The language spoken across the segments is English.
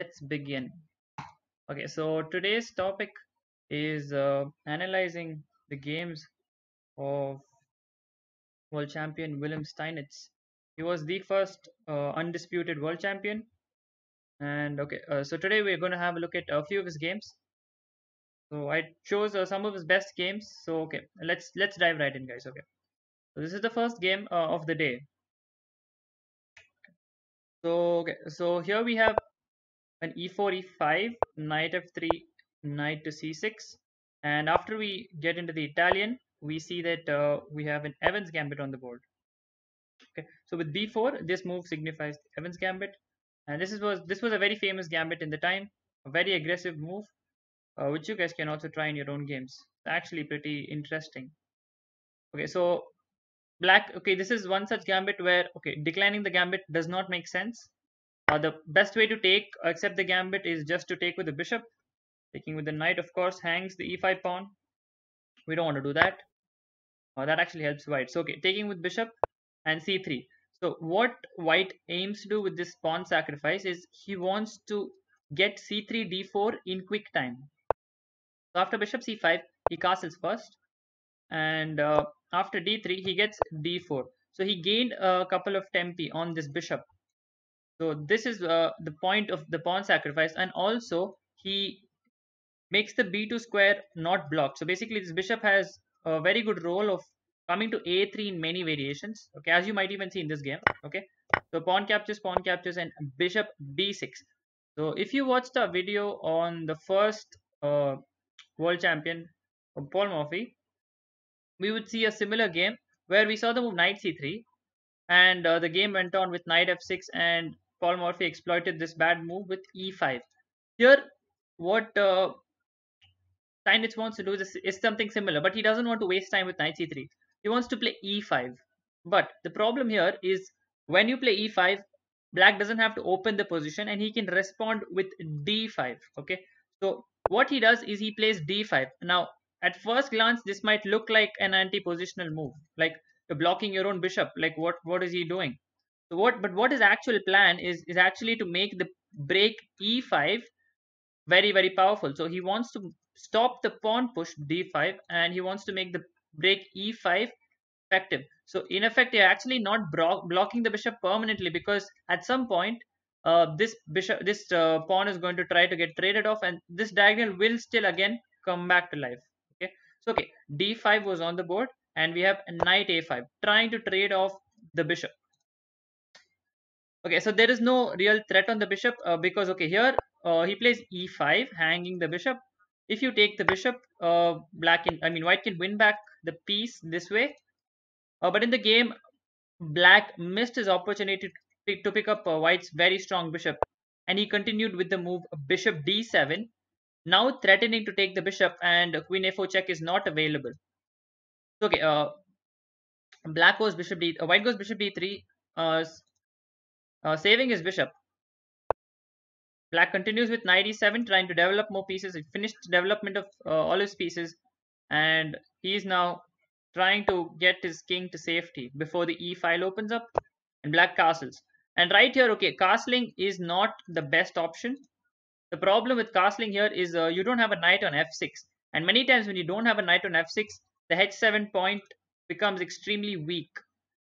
let's begin. Okay, so today's topic is uh, analyzing the games of world champion Wilhelm Steinitz. He was the first uh, undisputed world champion. And okay, uh, so today we're going to have a look at a few of his games. So I chose uh, some of his best games. So okay, let's let's dive right in, guys. Okay, so this is the first game uh, of the day. So okay, so here we have an e4, e5, knight f3, knight to c6. And after we get into the Italian, we see that uh, we have an Evans gambit on the board. Okay, so with b4, this move signifies Evans gambit, and this is, was this was a very famous gambit in the time, a very aggressive move, uh, which you guys can also try in your own games. It's actually pretty interesting. Okay, so black. Okay, this is one such gambit where okay, declining the gambit does not make sense uh, the best way to take accept the gambit is just to take with the bishop. Taking with the knight, of course, hangs the e5 pawn. We don't want to do that. Uh, that actually helps white. So, okay, taking with bishop and c3. So, what white aims to do with this pawn sacrifice is he wants to get c3, d4 in quick time. So, after bishop c5, he castles first. And uh, after d3, he gets d4. So, he gained a couple of tempi on this bishop so this is uh, the point of the pawn sacrifice and also he makes the b2 square not blocked. So basically this bishop has a very good role of coming to a3 in many variations. Okay, as you might even see in this game. Okay, so pawn captures, pawn captures and bishop b6. So if you watched a video on the first uh, world champion Paul Morphy, we would see a similar game where we saw the move knight c3 and uh, the game went on with knight f6 and Paul Morphy exploited this bad move with e5. Here, what uh, Steinitz wants to do is, is something similar, but he doesn't want to waste time with knight c3. He wants to play e5. But the problem here is when you play e5, black doesn't have to open the position and he can respond with d5. Okay, so what he does is he plays d5. Now, at first glance, this might look like an anti-positional move, like blocking your own bishop. Like what what is he doing? What, but what his actual plan is, is actually to make the break e5 very, very powerful. So he wants to stop the pawn push d5 and he wants to make the break e5 effective. So in effect, you're actually not blocking the bishop permanently because at some point, uh, this bishop, this uh, pawn is going to try to get traded off and this diagonal will still again come back to life. Okay. So, okay, d5 was on the board and we have knight a5 trying to trade off the bishop. Okay, so there is no real threat on the bishop uh, because, okay, here uh, he plays e5, hanging the bishop. If you take the bishop, uh, black can, I mean, white can win back the piece this way. Uh, but in the game, black missed his opportunity to pick, up uh, white's very strong bishop. And he continued with the move bishop d7, now threatening to take the bishop and queen a4 check is not available. Okay, uh, black goes bishop d, white goes bishop d3, uh, uh, saving his bishop. Black continues with knight e7, trying to develop more pieces. He finished development of uh, all his pieces, and he is now trying to get his king to safety before the e file opens up, and black castles. And right here, okay, castling is not the best option. The problem with castling here is uh, you don't have a knight on f6, and many times when you don't have a knight on f6, the h7 point becomes extremely weak.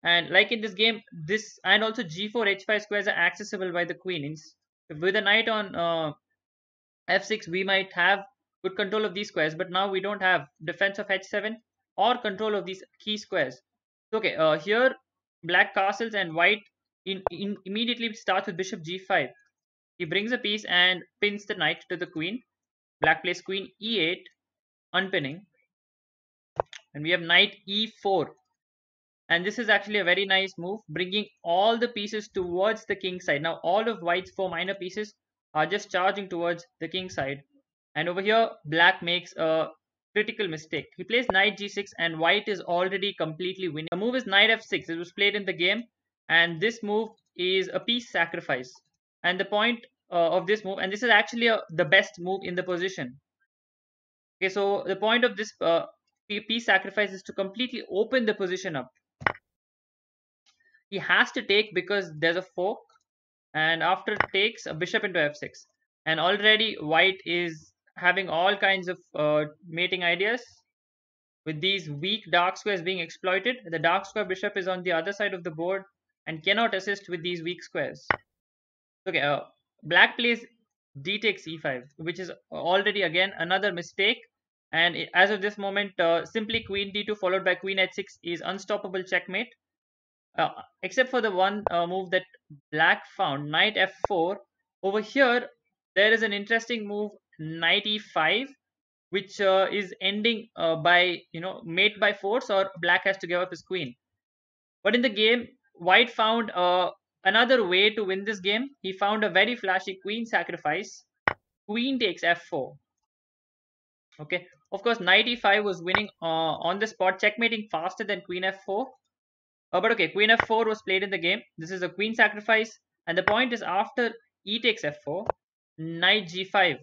And like in this game, this and also g4, h5 squares are accessible by the queens. With a knight on uh, f6, we might have good control of these squares, but now we don't have defense of h7 or control of these key squares. Okay, uh, here black castles and white in, in immediately starts with bishop g5. He brings a piece and pins the knight to the queen. Black plays queen e8, unpinning. And we have knight e4 and this is actually a very nice move bringing all the pieces towards the king side. Now all of white's four minor pieces are just charging towards the king side. And over here black makes a critical mistake. He plays knight g6 and white is already completely winning. The move is knight f6 it was played in the game. And this move is a piece sacrifice. And the point uh, of this move and this is actually a, the best move in the position. Okay so the point of this uh, piece sacrifice is to completely open the position up he has to take because there's a fork and after takes a bishop into f6 and already white is having all kinds of uh, mating ideas with these weak dark squares being exploited. The dark square bishop is on the other side of the board and cannot assist with these weak squares. Okay, uh, black plays d takes e5, which is already again another mistake. And as of this moment, uh, simply queen d2 followed by queen h6 is unstoppable checkmate. Uh, except for the one uh, move that black found, knight f4. Over here, there is an interesting move, knight e5, which uh, is ending uh, by, you know, mate by force or black has to give up his queen. But in the game, white found uh, another way to win this game. He found a very flashy queen sacrifice. Queen takes f4. Okay, of course, knight e5 was winning on the spot, checkmating faster than queen f4. Uh, but okay, queen f4 was played in the game. This is a queen sacrifice. And the point is after e takes f4, knight g5.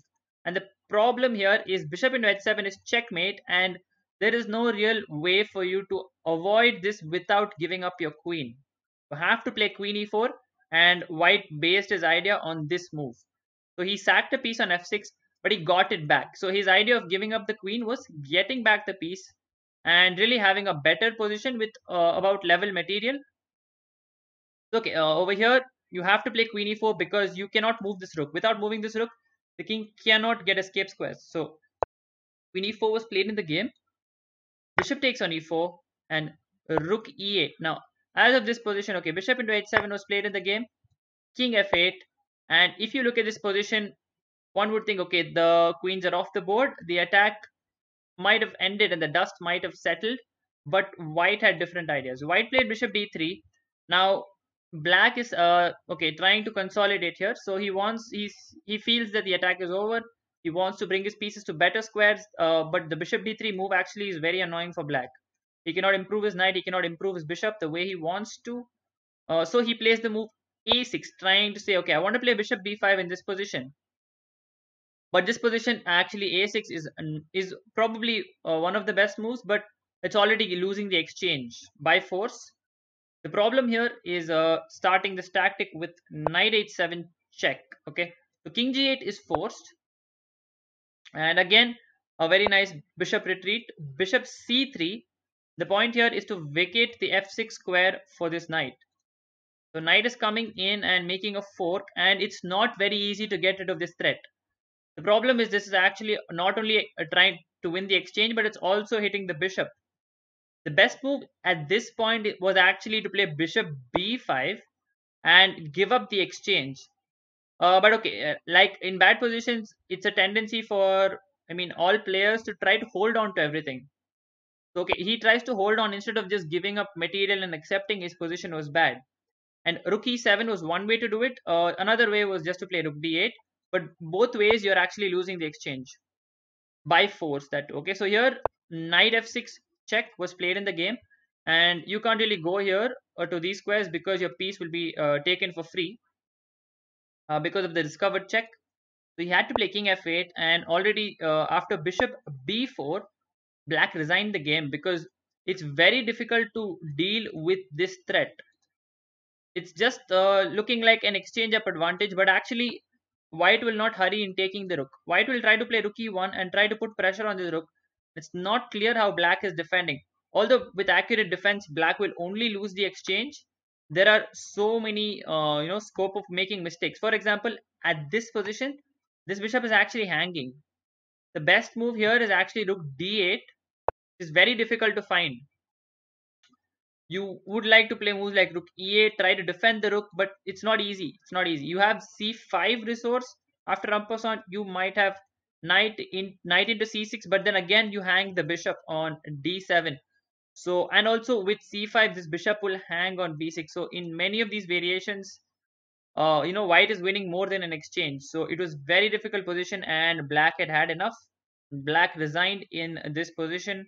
And the problem here is bishop into h7 is checkmate and there is no real way for you to avoid this without giving up your queen. You have to play queen e4 and white based his idea on this move. So he sacked a piece on f6 but he got it back. So his idea of giving up the queen was getting back the piece and really having a better position with uh, about level material. Okay, uh, over here you have to play queen e4 because you cannot move this rook. Without moving this rook, the king cannot get escape squares. So queen e4 was played in the game. Bishop takes on e4 and rook e8. Now, as of this position, okay, bishop into h7 was played in the game. King f8. And if you look at this position, one would think, okay, the queens are off the board. The attack might have ended and the dust might have settled. But white had different ideas. White played bishop d3. Now, black is uh okay trying to consolidate here so he wants he's he feels that the attack is over he wants to bring his pieces to better squares uh, but the bishop d3 move actually is very annoying for black he cannot improve his knight he cannot improve his bishop the way he wants to uh, so he plays the move a6 trying to say okay i want to play bishop b5 in this position but this position actually a6 is is probably uh, one of the best moves but it's already losing the exchange by force the problem here is uh, starting this tactic with knight h7 check. Okay, so king g8 is forced, and again a very nice bishop retreat. Bishop c3. The point here is to vacate the f6 square for this knight. So knight is coming in and making a fork, and it's not very easy to get rid of this threat. The problem is this is actually not only trying to win the exchange, but it's also hitting the bishop. The best move at this point was actually to play bishop b5 and give up the exchange. Uh, but okay, uh, like in bad positions, it's a tendency for, I mean, all players to try to hold on to everything. So, okay, he tries to hold on instead of just giving up material and accepting his position was bad. And rook e7 was one way to do it. Uh, another way was just to play rook d8. But both ways, you're actually losing the exchange by force. That okay. So here, knight f6 check was played in the game and you can't really go here or to these squares because your piece will be uh, taken for free uh, because of the discovered check so he had to play king f8 and already uh, after bishop b4 black resigned the game because it's very difficult to deal with this threat it's just uh, looking like an exchange up advantage but actually white will not hurry in taking the rook white will try to play rook e1 and try to put pressure on the rook it's not clear how black is defending. Although with accurate defense, black will only lose the exchange. There are so many, uh, you know, scope of making mistakes. For example, at this position, this bishop is actually hanging. The best move here is actually rook d8. It's very difficult to find. You would like to play moves like rook e8, try to defend the rook, but it's not easy. It's not easy. You have c5 resource. After Rampazan, you might have knight in knight into c6 but then again you hang the bishop on d7 so and also with c5 this bishop will hang on b6 so in many of these variations uh, you know white is winning more than an exchange so it was very difficult position and black had had enough black resigned in this position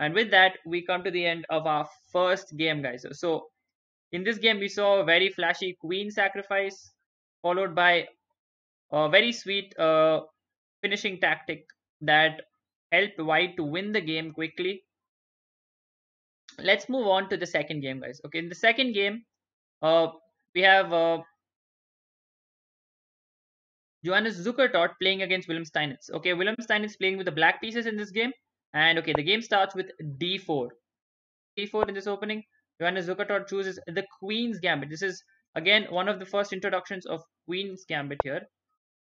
and with that we come to the end of our first game guys so in this game we saw a very flashy queen sacrifice followed by a very sweet uh, finishing tactic that helped White to win the game quickly. Let's move on to the second game, guys. Okay, in the second game, uh, we have uh, Johannes Zukertort playing against Wilhelm Steinitz. Okay, Wilhelm Steinitz playing with the black pieces in this game. And okay, the game starts with d4. d4 in this opening. Johannes Zukertort chooses the Queen's Gambit. This is, again, one of the first introductions of Queen's Gambit here.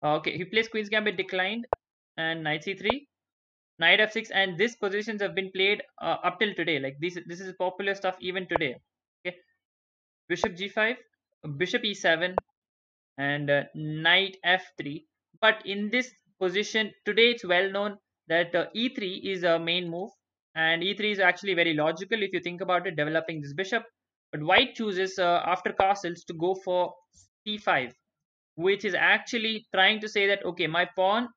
Uh, okay, he plays Queen's Gambit declined and Knight c3, Knight f6, and these positions have been played uh, up till today. Like this, this is popular stuff even today. Okay, Bishop g5, Bishop e7, and uh, Knight f3. But in this position today, it's well known that uh, e3 is a main move, and e3 is actually very logical if you think about it, developing this bishop. But White chooses uh, after castles to go for c5 which is actually trying to say that okay my pawn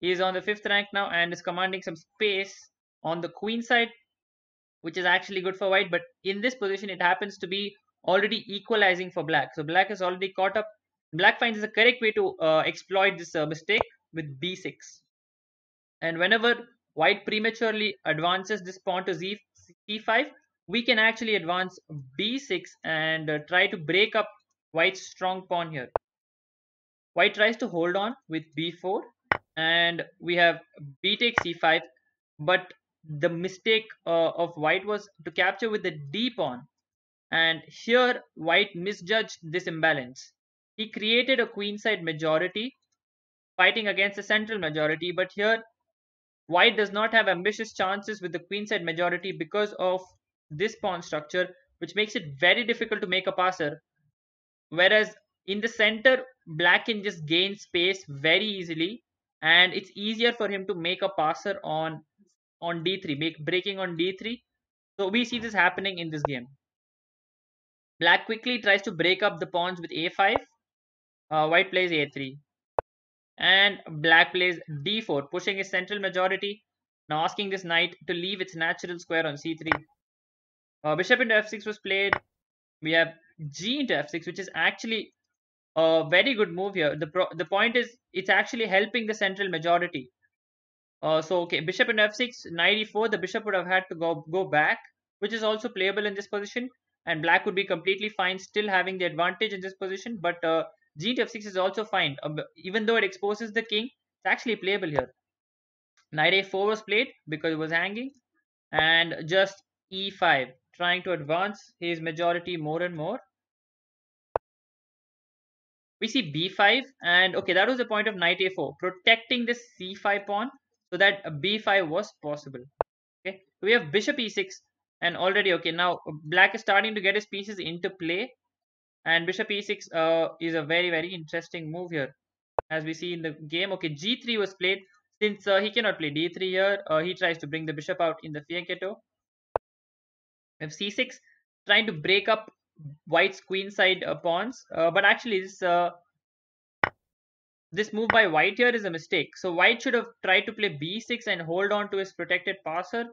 is on the fifth rank now and is commanding some space on the queen side which is actually good for white. But in this position it happens to be already equalizing for black. So black is already caught up. Black finds the correct way to uh, exploit this uh, mistake with b6 and whenever white prematurely advances this pawn to z c5 we can actually advance b6 and uh, try to break up white's strong pawn here White tries to hold on with b4 and we have b takes c5 but the mistake uh, of white was to capture with the d pawn and here white misjudged this imbalance. He created a queenside majority fighting against a central majority but here white does not have ambitious chances with the queenside majority because of this pawn structure which makes it very difficult to make a passer. Whereas in the center black can just gain space very easily and it's easier for him to make a passer on on d3 make breaking on d3 so we see this happening in this game. Black quickly tries to break up the pawns with a5 uh, white plays a3 and black plays d4 pushing his central majority now asking this knight to leave its natural square on c3 uh, bishop into f6 was played we have g into f6 which is actually a very good move here. The the point is it's actually helping the central majority. Uh, so okay, bishop in f6, knight e4. The bishop would have had to go go back, which is also playable in this position, and black would be completely fine, still having the advantage in this position. But uh, g to f6 is also fine, uh, even though it exposes the king. It's actually playable here. Knight a4 was played because it was hanging, and just e5, trying to advance his majority more and more we see b5 and okay that was the point of knight a4 protecting this c5 pawn so that b5 was possible okay we have bishop e6 and already okay now black is starting to get his pieces into play and bishop e6 uh, is a very very interesting move here. As we see in the game okay g3 was played. Since uh, he cannot play d3 here uh, he tries to bring the bishop out in the fianchetto have c6 trying to break up white's queen side uh, pawns. Uh, but actually this uh, this move by white here is a mistake. So white should have tried to play b6 and hold on to his protected passer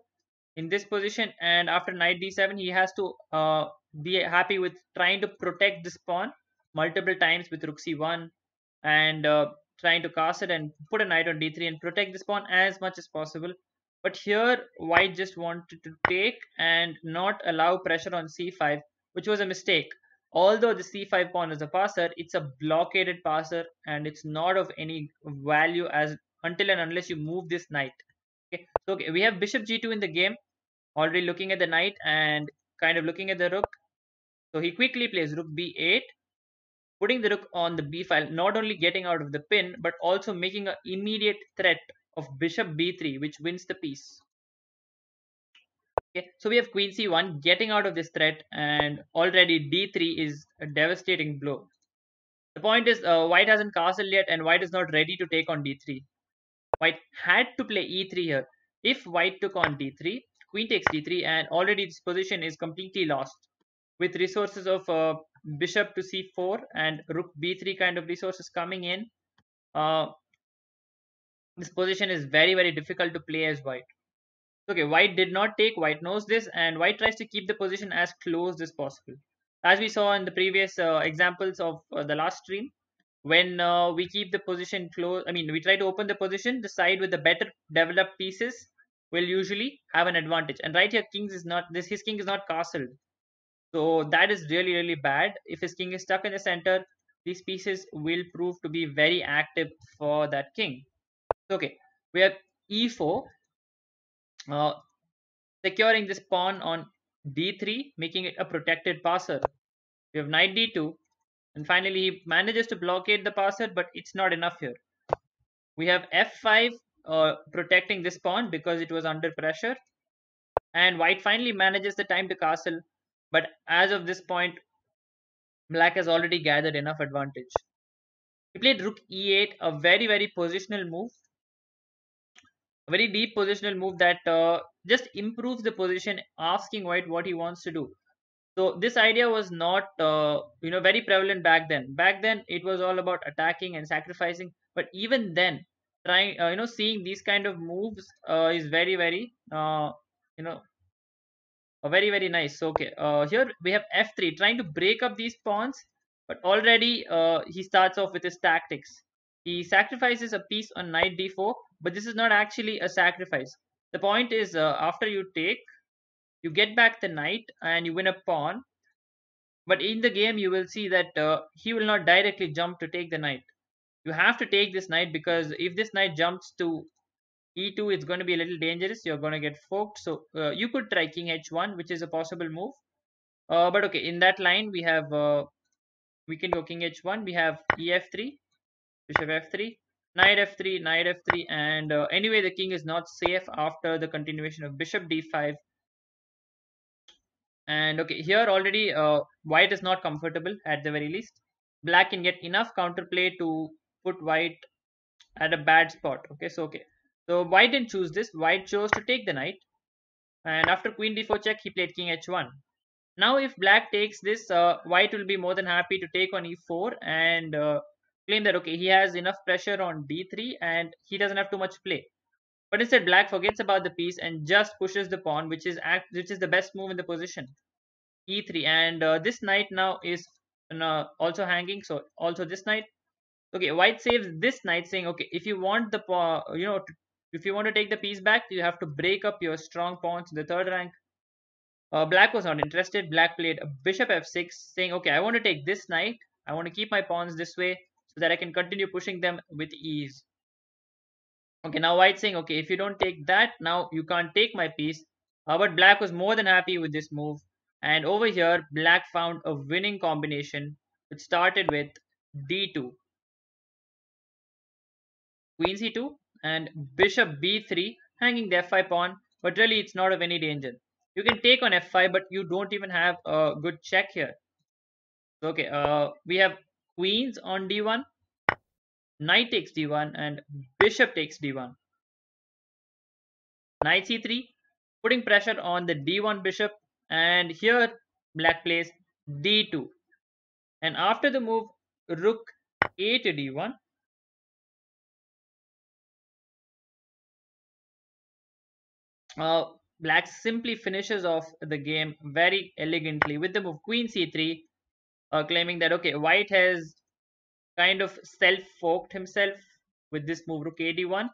in this position and after knight d7 he has to uh, be happy with trying to protect this pawn multiple times with rook c1 and uh, trying to cast it and put a knight on d3 and protect this pawn as much as possible but here white just wanted to take and not allow pressure on c5 which was a mistake. Although the c5 pawn is a passer, it's a blockaded passer and it's not of any value as until and unless you move this knight. Okay, so okay, we have bishop g2 in the game, already looking at the knight and kind of looking at the rook. So he quickly plays rook b8, putting the rook on the b file, not only getting out of the pin, but also making an immediate threat of bishop b3, which wins the piece. Okay, so we have queen c1 getting out of this threat and already d3 is a devastating blow. The point is uh, white hasn't castled yet and white is not ready to take on d3. White had to play e3 here. If white took on d3, queen takes d3 and already this position is completely lost. With resources of uh, bishop to c4 and rook b3 kind of resources coming in, uh, this position is very very difficult to play as white. Okay, white did not take, white knows this, and white tries to keep the position as closed as possible. As we saw in the previous uh, examples of uh, the last stream, when uh, we keep the position close, I mean, we try to open the position, the side with the better developed pieces will usually have an advantage. And right here, kings is not, this his king is not castled. So that is really, really bad. If his king is stuck in the center, these pieces will prove to be very active for that king. Okay, we have e4, uh, securing this pawn on d3, making it a protected passer. We have knight d2, and finally he manages to blockade the passer, but it's not enough here. We have f5, uh, protecting this pawn because it was under pressure. And white finally manages the time to castle, but as of this point, black has already gathered enough advantage. He played rook e8, a very, very positional move. A very deep positional move that uh, just improves the position, asking white what he wants to do. So this idea was not, uh, you know, very prevalent back then. Back then, it was all about attacking and sacrificing. But even then, trying, uh, you know, seeing these kind of moves uh, is very, very, uh, you know, very, very nice. Okay, uh, here we have f3, trying to break up these pawns. But already uh, he starts off with his tactics. He sacrifices a piece on knight d4, but this is not actually a sacrifice. The point is, after you take, you get back the knight and you win a pawn but in the game you will see that uh, he will not directly jump to take the knight you have to take this knight because if this knight jumps to e2 it's going to be a little dangerous. You're going to get forked. So uh, you could try king h1 which is a possible move. Uh, but okay in that line we have uh, we can go king h1 we have ef3 bishop f3 knight f3 knight f3 and uh, anyway the king is not safe after the continuation of bishop d5 and okay, here already uh, white is not comfortable at the very least. Black can get enough counterplay to put white at a bad spot. Okay, so okay. So white didn't choose this. White chose to take the knight. And after queen d4 check, he played king h1. Now if black takes this, uh, white will be more than happy to take on e4 and uh, claim that okay, he has enough pressure on d3 and he doesn't have too much play. But instead, black forgets about the piece and just pushes the pawn, which is act, which is the best move in the position. E3, and uh, this knight now is uh, also hanging. So also this knight. Okay, white saves this knight, saying, okay, if you want the pawn, you know, if you want to take the piece back, you have to break up your strong pawns in the third rank. Uh, black was not interested. Black played bishop f6, saying, okay, I want to take this knight. I want to keep my pawns this way so that I can continue pushing them with ease. Okay, now white saying, okay, if you don't take that, now you can't take my piece. Uh, but black was more than happy with this move. And over here, black found a winning combination which started with d2, queen c2, and bishop b3, hanging the f5 pawn. But really, it's not of any danger. You can take on f5, but you don't even have a good check here. Okay, uh, we have queens on d1, knight takes d1 and bishop takes d1 knight c3 putting pressure on the d1 bishop and here black plays d2 and after the move rook a to d1 uh, black simply finishes off the game very elegantly with the move. Queen c3 uh, claiming that okay white has kind of self-forked himself with this move rook ad1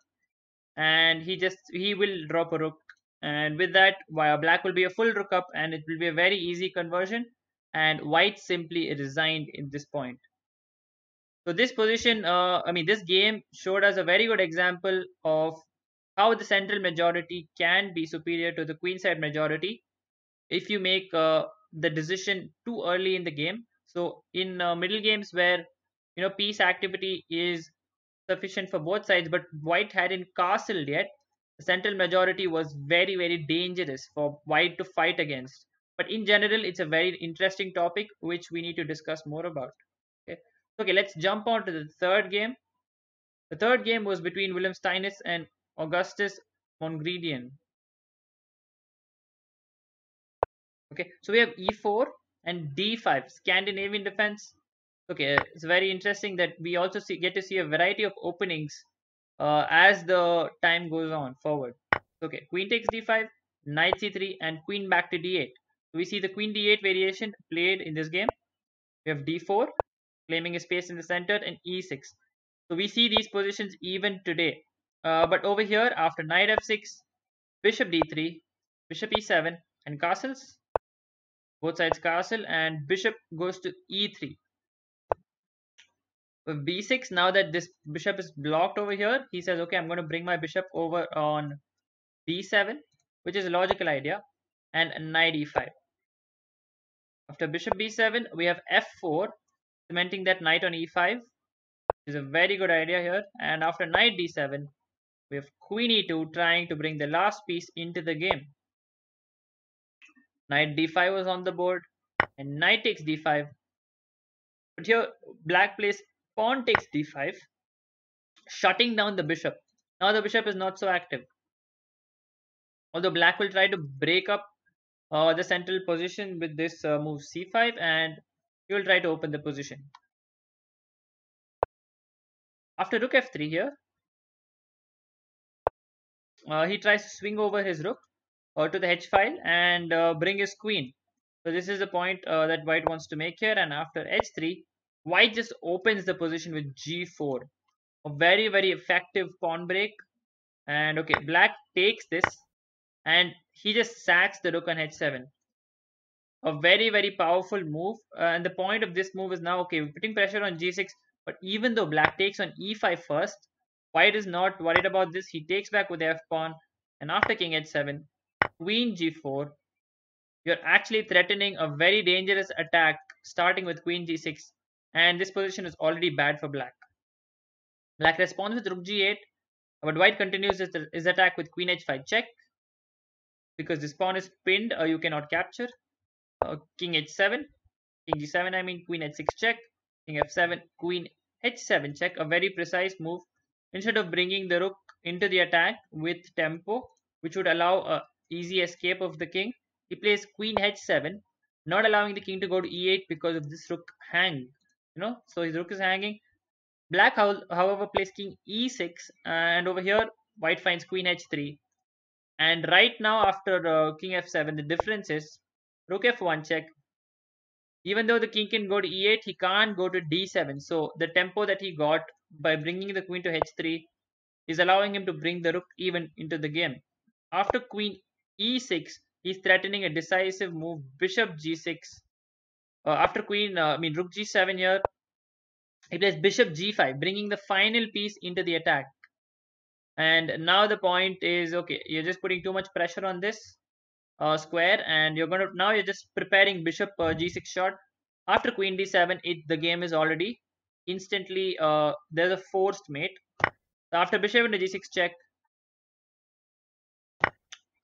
and he just he will drop a rook. And with that black will be a full rook up and it will be a very easy conversion. And white simply resigned in this point. So this position uh, i mean this game showed us a very good example of how the central majority can be superior to the queenside majority if you make uh, the decision too early in the game. So in uh, middle games where you know piece activity is sufficient for both sides but white hadn't castled yet the central majority was very very dangerous for white to fight against. But in general it's a very interesting topic which we need to discuss more about. Okay. Okay let's jump on to the third game. The third game was between william steinitz and augustus mongredien okay so we have e4 and d5 scandinavian defense. Okay it's very interesting that we also see, get to see a variety of openings uh, as the time goes on forward. Okay queen takes d5 knight c3 and queen back to d8 we see the queen d8 variation played in this game. We have d4 claiming a space in the center and e6 so we see these positions even today uh, but over here after knight f6 bishop d3 bishop e7 and castles. Both sides castle and bishop goes to e3 with b6 now that this bishop is blocked over here he says okay i'm going to bring my bishop over on b7 which is a logical idea and knight e5 after bishop b7 we have f4 cementing that knight on e5 which is a very good idea here. And after knight d7 we have queen e2 trying to bring the last piece into the game knight d5 was on the board and knight takes d5 but here black plays pawn takes d5, shutting down the bishop. Now the bishop is not so active. Although black will try to break up uh, the central position with this uh, move c5 and he will try to open the position. After rook f3 here, uh, he tries to swing over his rook uh, to the h file and uh, bring his queen. So this is the point uh, that white wants to make here and after h3, White just opens the position with g4. A very, very effective pawn break. And okay, black takes this and he just sacks the rook on h7. A very, very powerful move. Uh, and the point of this move is now, okay, putting pressure on g6. But even though black takes on e5 first, white is not worried about this. He takes back with f pawn. And after king h7, queen g4, you're actually threatening a very dangerous attack starting with queen g6 and this position is already bad for black. Black responds with rook g8, but white continues his, his attack with queen h5 check because this pawn is pinned or you cannot capture. Uh, king h7, king g7 I mean, queen h6 check, king f7, queen h7 check, a very precise move. Instead of bringing the rook into the attack with tempo, which would allow a easy escape of the king, he plays queen h7, not allowing the king to go to e8 because of this rook hang you know? So his rook is hanging. Black however plays king e6 and over here white finds queen h3 and right now after uh, king f7 the difference is rook f1 check. Even though the king can go to e8 he can't go to d7 so the tempo that he got by bringing the queen to h3 is allowing him to bring the rook even into the game after queen e6 he's threatening a decisive move bishop g6 uh, after queen, uh, I mean rook g7 here, he plays bishop g5, bringing the final piece into the attack. And now the point is, okay, you're just putting too much pressure on this uh, square, and you're going to now you're just preparing bishop uh, g6 shot. After queen d7, it the game is already instantly uh, there's a forced mate. After bishop into g6 check,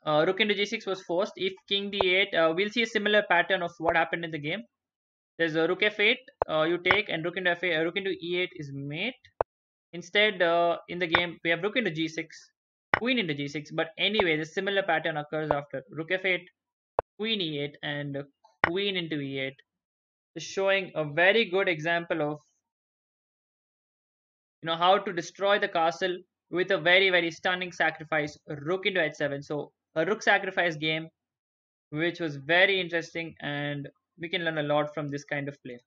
uh, rook into g6 was forced. If king d8, uh, we'll see a similar pattern of what happened in the game. There's a rook f8 uh, you take and rook into f8, uh, rook into e8 is mate. Instead, uh, in the game, we have rook into g6, queen into g6. But anyway, the similar pattern occurs after rook f8, queen e8, and queen into e8. Showing a very good example of you know how to destroy the castle with a very very stunning sacrifice rook into h7 so a rook sacrifice game which was very interesting and we can learn a lot from this kind of play.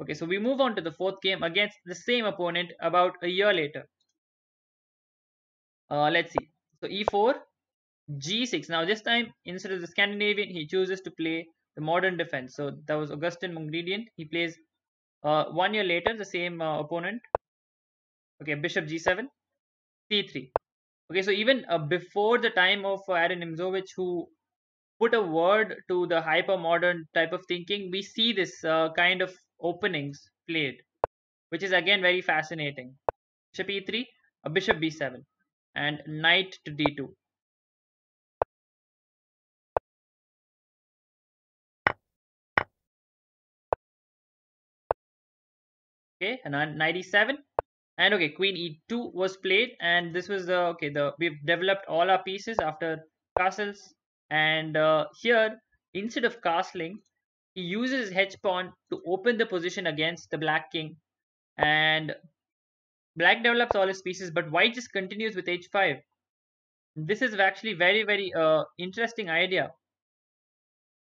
Okay, so we move on to the fourth game against the same opponent about a year later. Uh, let's see. So e4, g6. Now this time, instead of the Scandinavian, he chooses to play the modern defense. So that was Augustin Mongredien. He plays one year later the same uh, opponent. Okay, bishop g7, c3. Okay, so even uh, before the time of uh, Aaron Nimzowitsch, who put a word to the hyper modern type of thinking, we see this uh, kind of openings played, which is again very fascinating. Bishop e3, a bishop b7, and knight to d2. Okay, and knight e7, and okay, queen e2 was played, and this was the okay. The we've developed all our pieces after castles and uh, here, instead of castling, he uses h pawn to open the position against the black king. And black develops all his pieces, but white just continues with h5. This is actually very, very uh, interesting idea.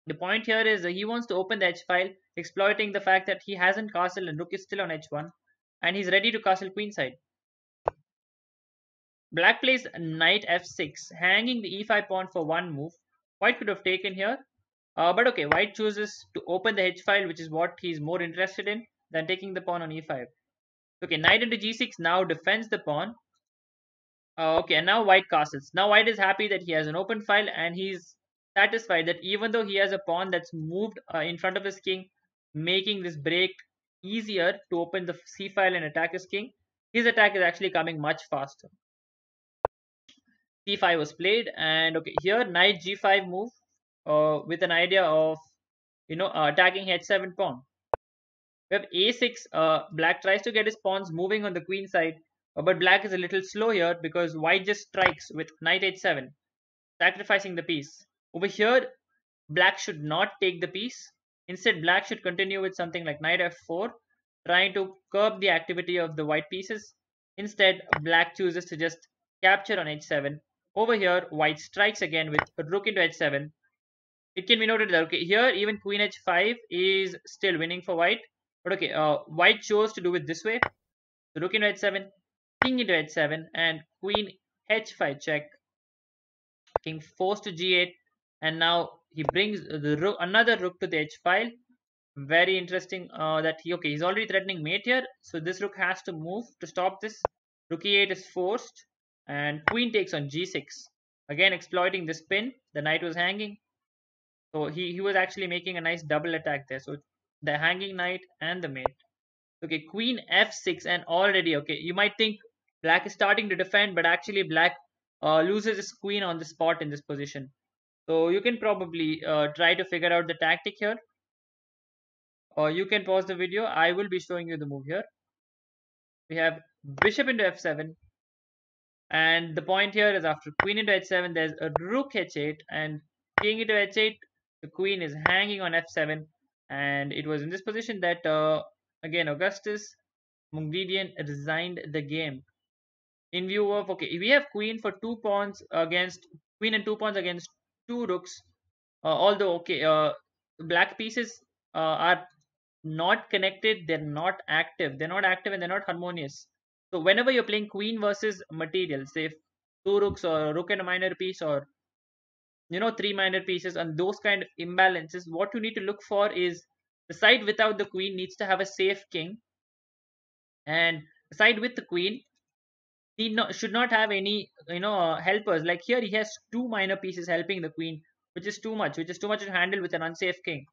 The point here is he wants to open the h file, exploiting the fact that he hasn't castled and rook is still on h1, and he's ready to castle queenside. Black plays knight f6, hanging the e5 pawn for one move, white could have taken here. Uh, but okay, white chooses to open the h file, which is what he's more interested in. than taking the pawn on e5. Okay, knight into g6 now defends the pawn. Uh, okay, and now white castles. Now white is happy that he has an open file and he's satisfied that even though he has a pawn that's moved uh, in front of his king, making this break easier to open the c file and attack his king, his attack is actually coming much faster. c5 was played and okay, here knight g5 move uh, with an idea of, you know, uh, attacking h7 pawn. We have a6, uh, black tries to get his pawns moving on the queen side, uh, but black is a little slow here because white just strikes with knight h7, sacrificing the piece. Over here, black should not take the piece. Instead, black should continue with something like knight f4, trying to curb the activity of the white pieces. Instead, black chooses to just capture on h7. Over here, white strikes again with rook into h7. It can be noted that okay, here even queen h5 is still winning for white. But okay, uh, white chose to do it this way. So rook into h7, king into h7, and queen h5 check. King forced to g8, and now he brings the rook, another rook to the h file. Very interesting uh, that he okay he's already threatening mate here, so this rook has to move to stop this. Rook e8 is forced, and queen takes on g6. Again exploiting this pin. The knight was hanging, so he he was actually making a nice double attack there. So the hanging knight and the mate. Okay, queen f6 and already okay you might think black is starting to defend, but actually black uh, loses his queen on the spot in this position. So you can probably uh, try to figure out the tactic here. Or you can pause the video. I will be showing you the move here. We have bishop into f7. And the point here is after queen into h7, there's a rook h8 and king into h8. The queen is hanging on f7. And it was in this position that, uh, again, Augustus Mongredien resigned the game. In view of, okay, we have queen for two pawns against, queen and two pawns against two rooks. Uh, although, okay, uh, black pieces uh, are not connected, they're not active. They're not active and they're not harmonious. So whenever you're playing queen versus material, say two rooks or rook and a minor piece or you know three minor pieces and those kind of imbalances, what you need to look for is the side without the queen needs to have a safe king, and the side with the queen he no, should not have any you know helpers. Like here he has two minor pieces helping the queen which is too much which is too much to handle with an unsafe king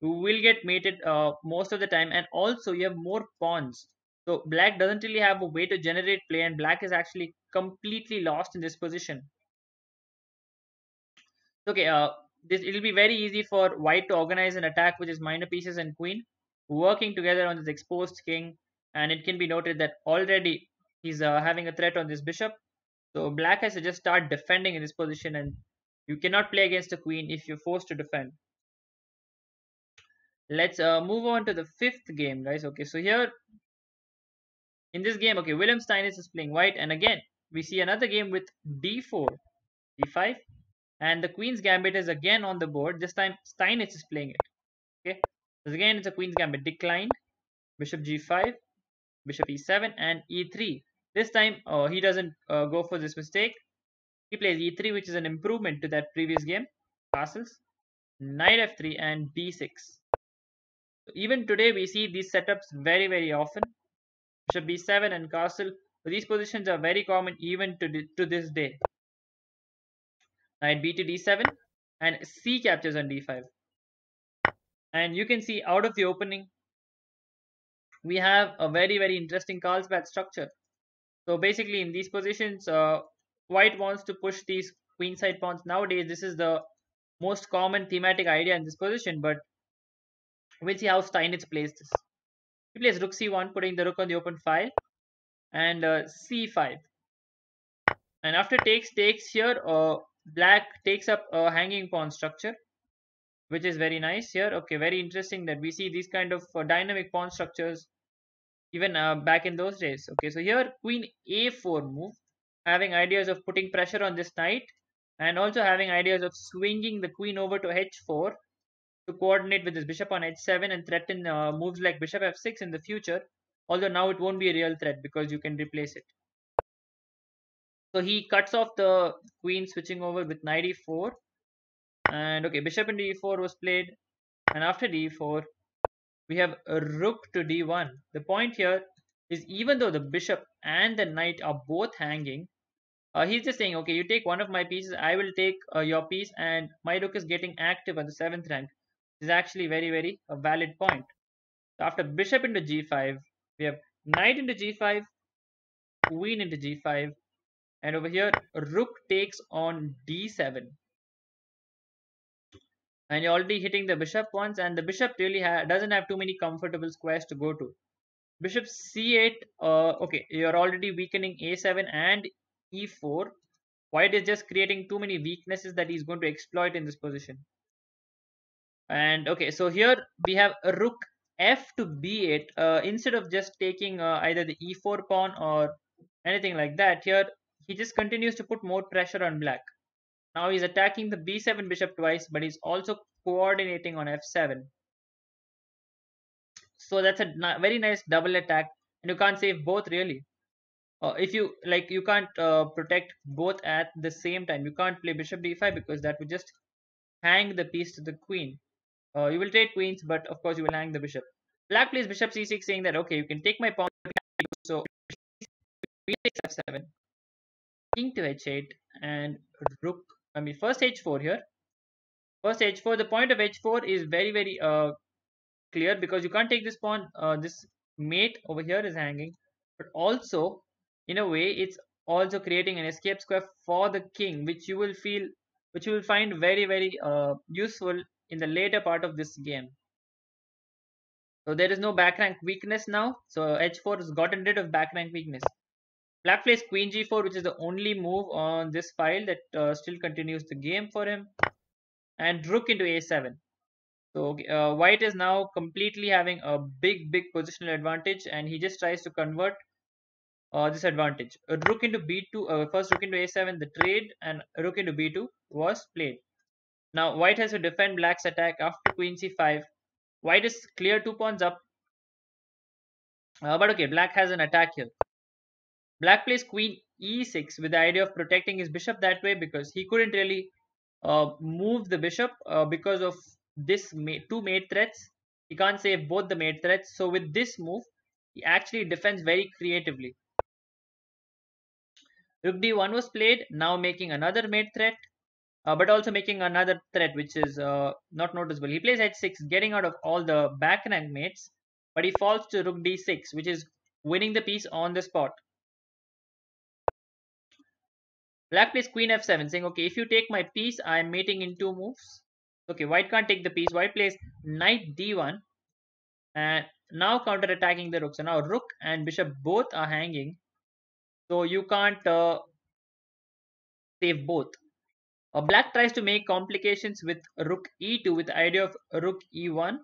who will get mated uh, most of the time. And also you have more pawns. So black doesn't really have a way to generate play and black is actually completely lost in this position. Okay uh this it'll be very easy for white to organize an attack which is minor pieces and queen working together on this exposed king. And it can be noted that already he's uh, having a threat on this bishop. So black has to just start defending in this position and you cannot play against a queen if you're forced to defend. Let's uh, move on to the fifth game, guys. Okay, so here in this game, okay, William Steinitz is playing white, and again we see another game with d4, d5, and the queen's gambit is again on the board. This time Steinitz is playing it. Okay, so again it's a queen's gambit declined, bishop g5, bishop e7 and e3 this time uh, he doesn't uh, go for this mistake. He plays e3 which is an improvement to that previous game. Castles knight f3 and d6 so even today we see these setups very very often. Bishop b7 and castle these positions are very common even to, to this day. Knight b to d7 and c captures on d5 and you can see out of the opening we have a very very interesting Carlsbad structure. So basically in these positions, uh, white wants to push these queenside pawns. Nowadays, this is the most common thematic idea in this position, but we'll see how Steinitz plays this. He plays rook c1, putting the rook on the open file, and uh, c5. And after takes takes here, uh, black takes up a hanging pawn structure, which is very nice here. Okay, very interesting that we see these kind of uh, dynamic pawn structures even uh, back in those days. Okay, so here queen a4 move, having ideas of putting pressure on this knight and also having ideas of swinging the queen over to h4 to coordinate with this bishop on h7 and threaten uh, moves like bishop f6 in the future. Although now it won't be a real threat because you can replace it. So he cuts off the queen switching over with knight e4 and okay bishop into e4 was played and after d4 we have rook to d1. The point here is even though the bishop and the knight are both hanging, uh, he's just saying, okay, you take one of my pieces, I will take uh, your piece, and my rook is getting active on the seventh rank. This is actually very, very a valid point. So after bishop into g5, we have knight into g5, queen into g5, and over here, rook takes on d7 and you're already hitting the bishop once and the bishop really ha doesn't have too many comfortable squares to go to. Bishop c8 uh, okay you're already weakening a7 and e4 white is just creating too many weaknesses that he's going to exploit in this position? And okay so here we have a rook f to b8 uh, instead of just taking uh, either the e4 pawn or anything like that here he just continues to put more pressure on black now he's attacking the b7 bishop twice, but he's also coordinating on f7. So that's a very nice double attack, and you can't save both really. Uh, if you like, you can't uh, protect both at the same time. You can't play bishop d5 because that would just hang the piece to the queen. Uh, you will trade queens, but of course you will hang the bishop. Black plays bishop c6, saying that okay, you can take my pawn. So queen takes f7, king to h8, and rook I mean first h4 here. First h4, the point of h4 is very very uh, clear because you can't take this pawn, uh, this mate over here is hanging. But also, in a way, it's also creating an escape square for the king, which you will feel, which you will find very very uh, useful in the later part of this game. So there is no back rank weakness now. So h4 has gotten rid of back rank weakness. Black plays queen g4, which is the only move on this file that uh, still continues the game for him. And rook into a7. So uh, white is now completely having a big, big positional advantage and he just tries to convert uh, this advantage. A rook into b2, uh, first rook into a7, the trade and rook into b2 was played. Now white has to defend black's attack after queen c5. White is clear two pawns up. Uh, but okay, black has an attack here. Black plays queen e6 with the idea of protecting his bishop that way because he couldn't really uh, move the bishop uh, because of this two mate threats. He can't save both the mate threats. So with this move, he actually defends very creatively. Rook d1 was played, now making another mate threat, uh, but also making another threat which is uh, not noticeable. He plays h6, getting out of all the back rank mates, but he falls to rook d6, which is winning the piece on the spot. Black plays queen f7 saying, okay, if you take my piece, I am mating in two moves. Okay, white can't take the piece. White plays knight d1 and now counter attacking the rook. So now rook and bishop both are hanging. So you can't uh, save both. Uh, black tries to make complications with rook e2 with the idea of rook e1.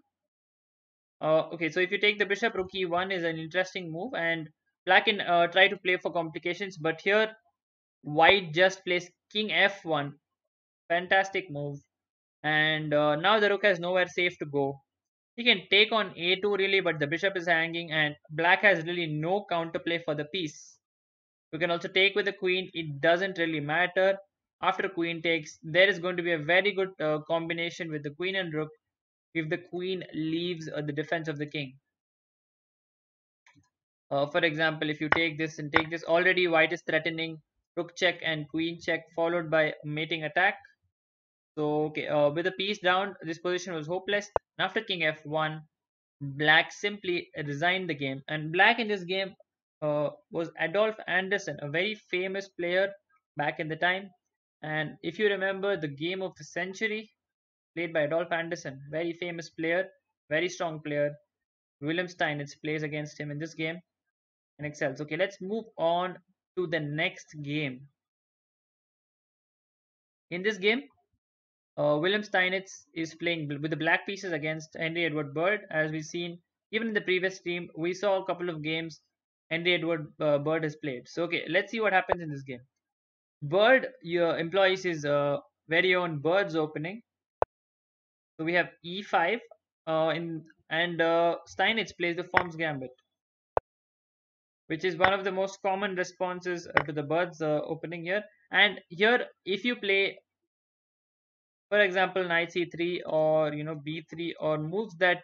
Uh, okay, so if you take the bishop, rook e1 is an interesting move and black can uh, try to play for complications. But here white just plays king f1 fantastic move. And uh, now the rook has nowhere safe to go. He can take on a2 really but the bishop is hanging and black has really no counterplay for the piece you can also take with the queen. It doesn't really matter. After queen takes there is going to be a very good uh, combination with the queen and rook if the queen leaves uh, the defense of the king. Uh, for example if you take this and take this already white is threatening rook check and queen check followed by mating attack. So okay uh, with the piece down this position was hopeless. And after king f1 black simply resigned the game. And black in this game uh, was adolf anderssen a very famous player back in the time. And if you remember the game of the century played by adolf anderssen very famous player very strong player william steinitz plays against him in this game and excels okay let's move on to the next game. In this game, uh, William Steinitz is playing with the black pieces against Henry Edward Bird. As we've seen, even in the previous stream, we saw a couple of games Henry Edward uh, Bird has played. So, okay, let's see what happens in this game. Bird your employs his uh, very own Bird's opening. So we have e5 uh, in and uh, Steinitz plays the From's Gambit which is one of the most common responses uh, to the birds uh, opening here. And here, if you play, for example, knight c3 or you know b3 or moves that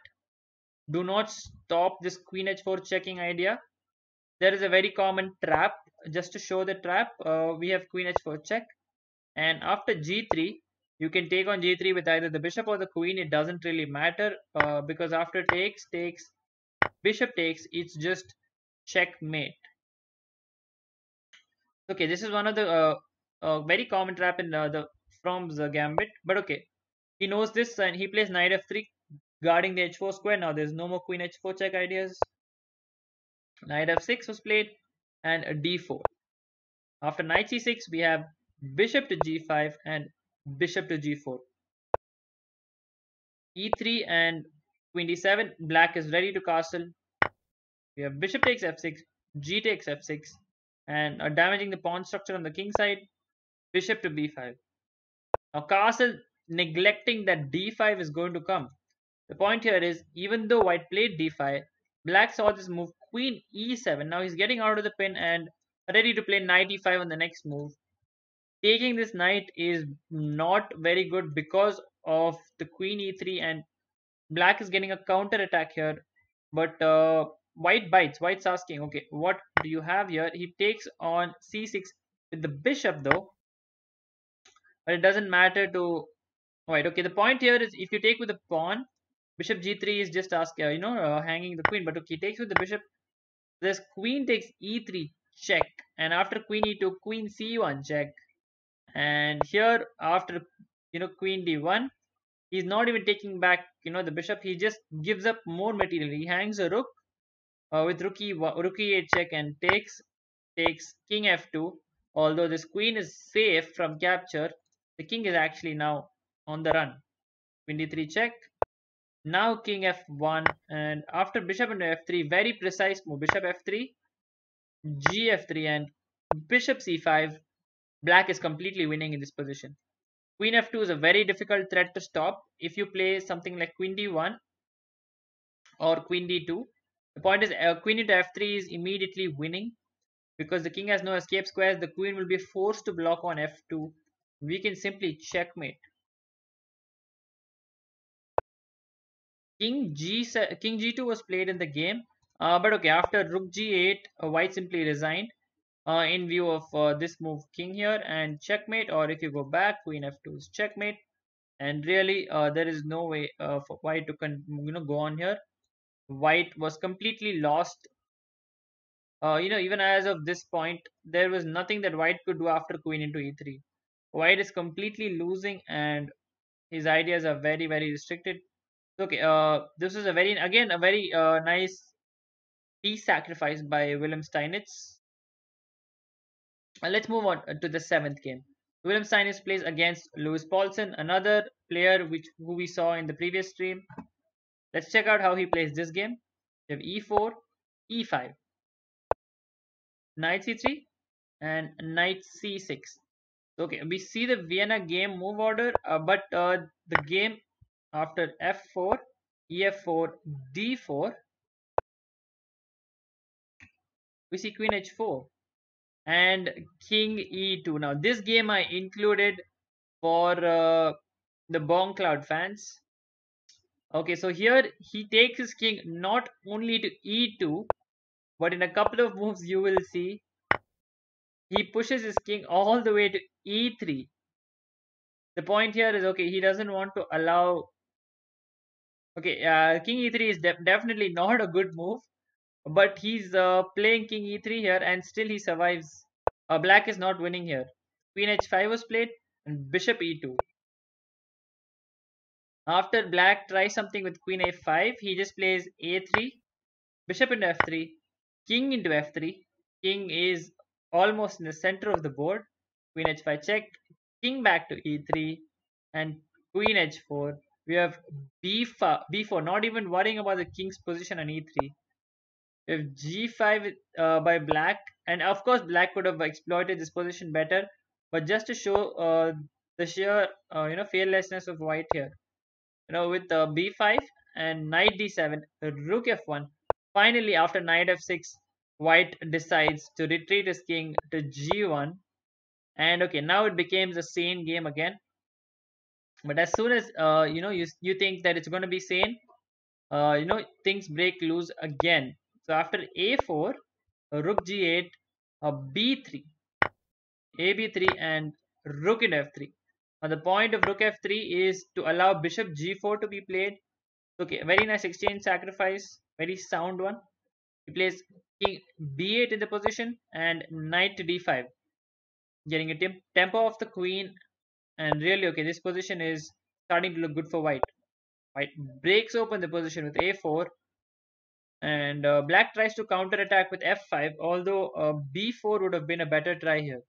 do not stop this queen h4 checking idea. There is a very common trap. Just to show the trap, uh, we have queen h4 check. And after g3, you can take on g3 with either the bishop or the queen. It doesn't really matter uh, because after takes, takes, bishop takes, it's just checkmate. Okay, this is one of the uh, uh, very common trap in uh, the from the gambit. But okay, he knows this and he plays knight f3 guarding the h4 square. Now there's no more queen h4 check ideas. Knight f6 was played and a d4. After knight c6, we have bishop to g5 and bishop to g4. e3 and queen d7. Black is ready to castle. We have bishop takes f6, g takes f6, and uh, damaging the pawn structure on the king side. Bishop to b5. Now castle neglecting that d5 is going to come. The point here is even though white played d5, black saw this move queen e7. Now he's getting out of the pin and ready to play knight e5 on the next move. Taking this knight is not very good because of the queen e3 and black is getting a counter attack here. But uh, white bites. White's asking, okay, what do you have here? He takes on c6 with the bishop though. But it doesn't matter to... white. okay, the point here is if you take with the pawn, bishop g3 is just asking, uh, you know, uh, hanging the queen. But okay, takes with the bishop. This queen takes e3 check. And after queen e2, queen c1 check. And here after, you know, queen d1, he's not even taking back, you know, the bishop. He just gives up more material. He hangs a rook uh, with rookie e, rook e8 check and takes takes king f2. Although this queen is safe from capture, the king is actually now on the run. Queen d3 check. Now king f1 and after bishop into f3, very precise move. Bishop f3, g f3 and bishop c5. Black is completely winning in this position. Queen f2 is a very difficult threat to stop. If you play something like queen d1 or queen d2, the point is uh, queen into f3 is immediately winning because the king has no escape squares. The queen will be forced to block on f2. We can simply checkmate. King g king g2 was played in the game, uh, but okay after rook g8, uh, white simply resigned uh, in view of uh, this move king here and checkmate. Or if you go back, queen f2 is checkmate, and really uh, there is no way uh, for white to you know go on here white was completely lost. Uh, you know, even as of this point, there was nothing that white could do after queen into e3. White is completely losing and his ideas are very, very restricted. Okay, uh, this is a very, again, a very uh, nice piece sacrifice by William Steinitz. Uh, let's move on to the seventh game. William Steinitz plays against Louis Paulsen, another player which who we saw in the previous stream. Let's check out how he plays this game. We have e4, e5, knight c3, and knight c6. Okay, we see the Vienna game move order, uh, but uh, the game after f4, ef4, d4, we see queen h4 and king e2. Now, this game I included for uh, the Bongcloud fans Okay, so here he takes his king not only to e2, but in a couple of moves you will see he pushes his king all the way to e3. The point here is okay, he doesn't want to allow. Okay, uh, king e3 is de definitely not a good move, but he's uh, playing king e3 here and still he survives. Uh, black is not winning here. Queen h5 was played and bishop e2. After black tries something with queen a5, he just plays a3, bishop into f3, king into f3. King is almost in the center of the board. Queen h5 check, king back to e3, and queen h4. We have b4, b4 not even worrying about the king's position on e3. We have g5 uh, by black, and of course black could have exploited this position better, but just to show uh, the sheer uh, you know fearlessness of white here you know with uh, b5 and knight d7 rook f1 finally after knight f6 white decides to retreat his king to g1 and okay now it becomes a sane game again but as soon as uh, you know you you think that it's going to be sane uh, you know things break loose again. So after a4, uh, rook g8, uh, b3, ab3, and rook in f3. Now the point of rook f3 is to allow bishop g4 to be played. Okay, very nice exchange sacrifice, very sound one. He plays king b8 in the position and knight to d5, getting a tempo of the queen. And really, okay, this position is starting to look good for white. White breaks open the position with a4 and uh, black tries to counter attack with f5 although uh, b4 would have been a better try here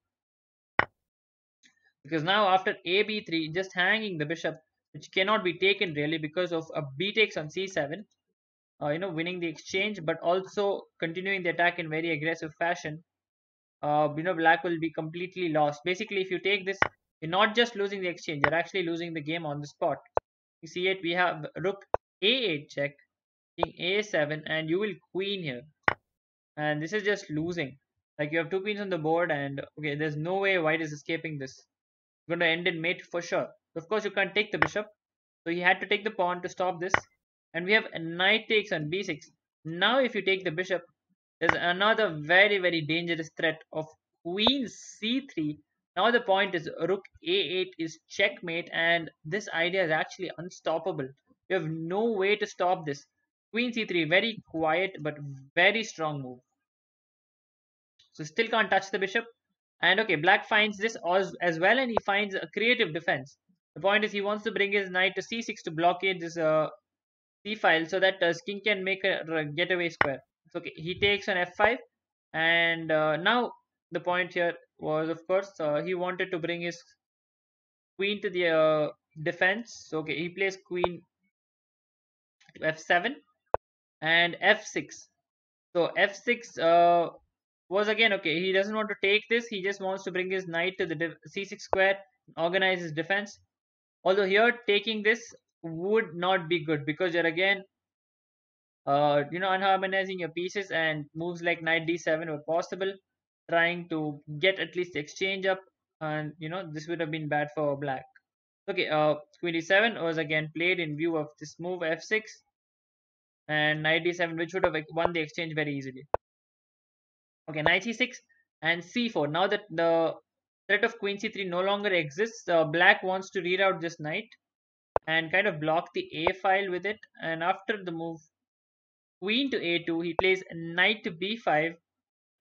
because now after a b3 just hanging the bishop which cannot be taken really because of a b takes on c7 uh, you know winning the exchange but also continuing the attack in very aggressive fashion uh, you know black will be completely lost. Basically if you take this you're not just losing the exchange you're actually losing the game on the spot. You see it we have rook a8 check king a7 and you will queen here. And this is just losing. Like you have two queens on the board and okay there's no way white is escaping this going to end in mate for sure. Of course you can't take the bishop. So he had to take the pawn to stop this. And we have a knight takes on b6 now if you take the bishop there's another very very dangerous threat of queen c3 now the point is rook a8 is checkmate and this idea is actually unstoppable. You have no way to stop this. Queen c3, very quiet but very strong move. So still can't touch the bishop. And okay, black finds this as, as well and he finds a creative defense. The point is he wants to bring his knight to c6 to blockade this uh, c file so that uh, king can make a getaway square. Okay, he takes on f5 and uh, now the point here was of course uh, he wanted to bring his queen to the uh, defense. So okay, he plays queen to f7 and f6 so f6 uh, was again okay he doesn't want to take this. He just wants to bring his knight to the c6 square organize his defense. Although here taking this would not be good because you're again uh, you know unharmonizing your pieces and moves like knight d7 were possible trying to get at least exchange up. And you know this would have been bad for black. Okay uh queen d7 was again played in view of this move f6 and knight d7 which would have won the exchange very easily okay knight c6 and c4 now that the threat of queen c3 no longer exists uh, black wants to reroute this knight and kind of block the a file with it. And after the move queen to a2 he plays knight to b5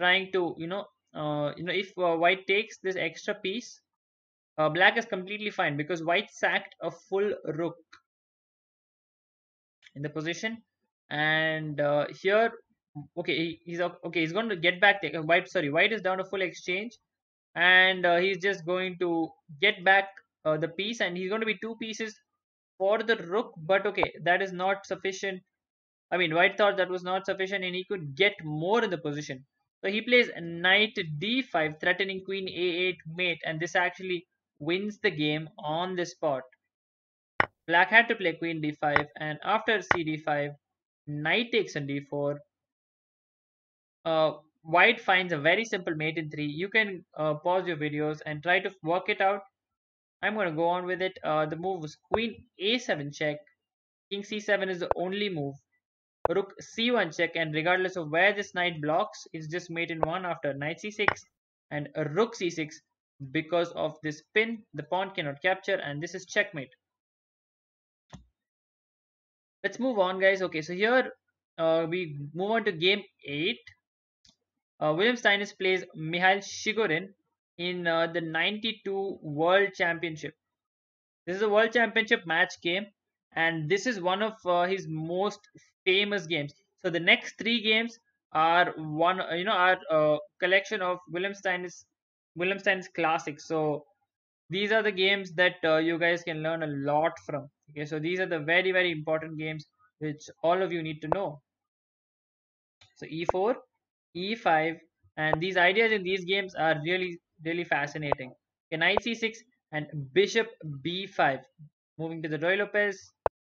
trying to you know uh, you know if uh, white takes this extra piece uh, black is completely fine because white sacked a full rook in the position. And uh, here okay he's okay he's going to get back the white sorry white is down to full exchange? And uh, he's just going to get back uh, the piece and he's going to be two pieces for the rook but okay that is not sufficient. I mean white thought that was not sufficient and he could get more in the position. So he plays knight d5 threatening queen a8 mate and this actually wins the game on the spot. Black had to play queen d5 and after cd5 knight takes on d4 uh, white finds a very simple mate in 3 you can uh, pause your videos and try to work it out. I'm going to go on with it. Uh, the move was queen a7 check. King c7 is the only move. Rook c1 check and regardless of where this knight blocks it's just mate in 1 after knight c6 and rook c6 because of this pin the pawn cannot capture and this is checkmate. Let's move on guys. Okay so here uh, we move on to game 8 uh, William Steinitz plays Mikhail Chigorin in uh, the 92 World Championship. This is a World Championship match game and this is one of uh, his most famous games. So the next three games are one you know are a uh, collection of William Steinitz William Steinitz classics. So these are the games that uh, you guys can learn a lot from okay so these are the very very important games which all of you need to know so e4 e5 and these ideas in these games are really really fascinating. Okay knight c6 and bishop b5 moving to the Ruy Lopez.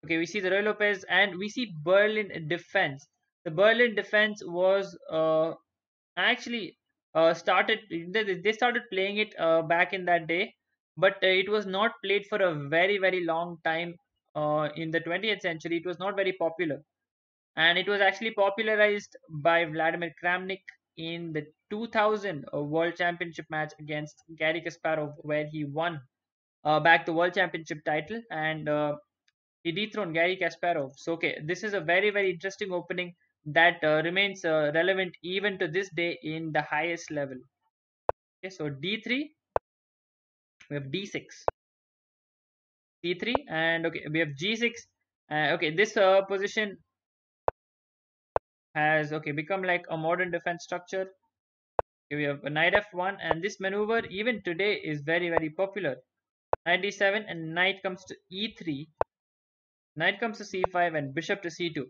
Okay we see the Ruy Lopez and we see Berlin defense. The Berlin defense was uh, actually uh, started they started playing it uh, back in that day but uh, it was not played for a very very long time uh, in the 20th century. It was not very popular and it was actually popularized by Vladimir Kramnik in the 2000 uh, World Championship match against Garry Kasparov, where he won uh, back the World Championship title and uh, he dethroned Garry Kasparov. So, okay, this is a very, very interesting opening that uh, remains uh, relevant even to this day in the highest level. Okay, so d3, we have d6, D3, and okay, we have g6. Uh, okay, this position has okay become like a modern defense structure. Okay, we have a knight f1, and this maneuver even today is very, very popular. Knight d7 and knight comes to e3 knight comes to c5 and bishop to c2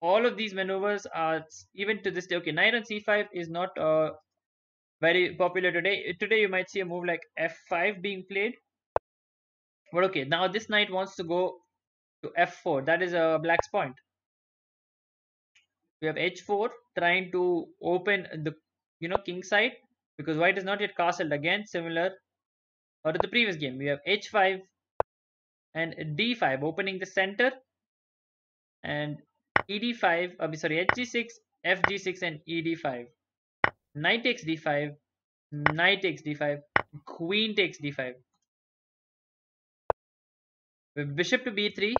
all of these maneuvers are even to this day okay knight on c5 is not uh, very popular today. Today you might see a move like f5 being played. But okay now this knight wants to go to f4 that is a black's point we have h4 trying to open the you know king side because white is not yet castled again. Similar or to the previous game we have h5 and d5 opening the center and ed5 uh, sorry hg6 fg6 and ed5 knight takes d5 knight takes d5 queen takes d5 with bishop to b3